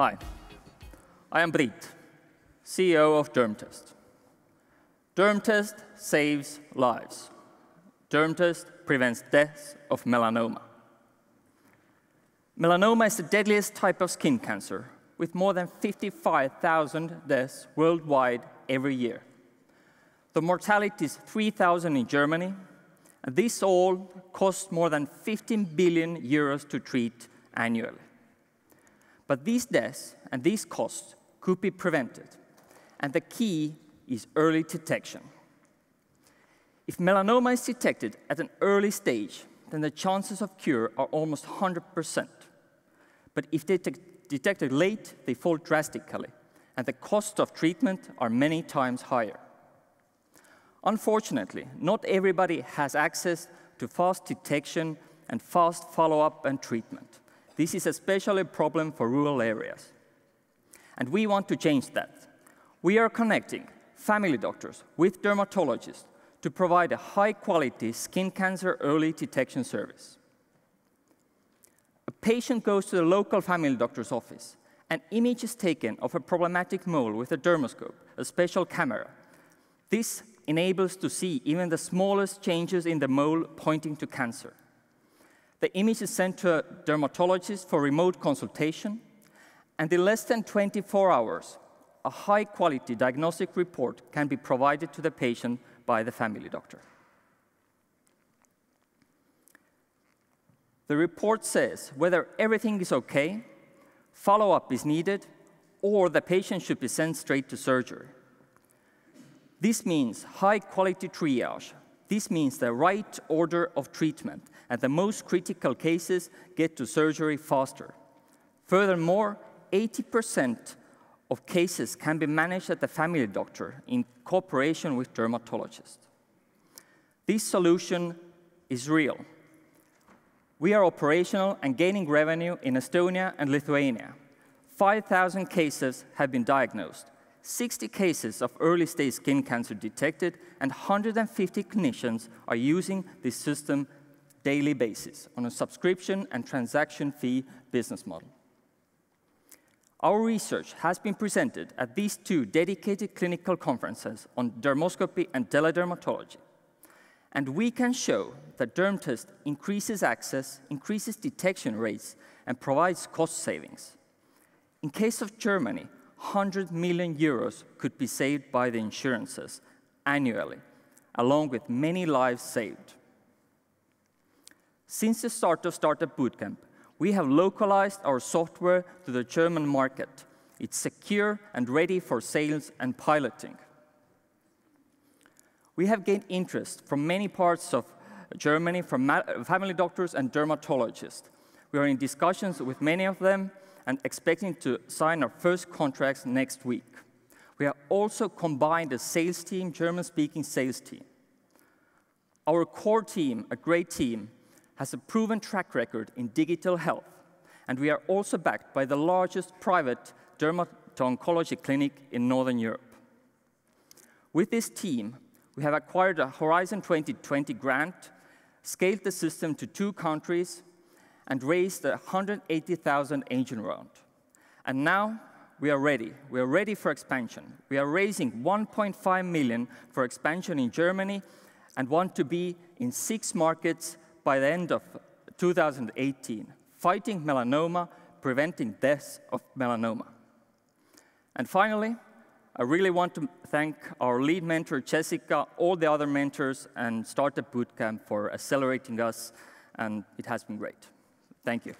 Hi, I am Britt, CEO of DermTest. DermTest saves lives. DermTest prevents deaths of melanoma. Melanoma is the deadliest type of skin cancer, with more than 55,000 deaths worldwide every year. The mortality is 3,000 in Germany, and this all costs more than 15 billion euros to treat annually. But these deaths and these costs could be prevented, and the key is early detection. If melanoma is detected at an early stage, then the chances of cure are almost 100%. But if they detected late, they fall drastically, and the costs of treatment are many times higher. Unfortunately, not everybody has access to fast detection and fast follow-up and treatment. This is especially a problem for rural areas. And we want to change that. We are connecting family doctors with dermatologists to provide a high-quality skin cancer early detection service. A patient goes to the local family doctor's office. An image is taken of a problematic mole with a dermoscope, a special camera. This enables to see even the smallest changes in the mole pointing to cancer. The image is sent to a dermatologist for remote consultation, and in less than 24 hours, a high-quality diagnostic report can be provided to the patient by the family doctor. The report says whether everything is okay, follow-up is needed, or the patient should be sent straight to surgery. This means high-quality triage. This means the right order of treatment, and the most critical cases get to surgery faster. Furthermore, 80% of cases can be managed at the family doctor in cooperation with dermatologists. This solution is real. We are operational and gaining revenue in Estonia and Lithuania. 5,000 cases have been diagnosed. 60 cases of early-stage skin cancer detected, and 150 clinicians are using this system daily basis on a subscription and transaction fee business model. Our research has been presented at these two dedicated clinical conferences on dermoscopy and teledermatology. And we can show that DermTest increases access, increases detection rates, and provides cost savings. In case of Germany, 100 million euros could be saved by the insurances annually, along with many lives saved. Since the start of Startup Bootcamp, we have localized our software to the German market. It's secure and ready for sales and piloting. We have gained interest from many parts of Germany, from family doctors and dermatologists. We are in discussions with many of them, and expecting to sign our first contracts next week. We have also combined a sales team, German-speaking sales team. Our core team, a great team, has a proven track record in digital health, and we are also backed by the largest private dermato-oncology clinic in Northern Europe. With this team, we have acquired a Horizon 2020 grant, scaled the system to two countries, and raised a 180,000 angel round. And now we are ready. We are ready for expansion. We are raising 1.5 million for expansion in Germany and want to be in six markets by the end of 2018, fighting melanoma, preventing deaths of melanoma. And finally, I really want to thank our lead mentor, Jessica, all the other mentors, and Startup Bootcamp for accelerating us, and it has been great. Thank you.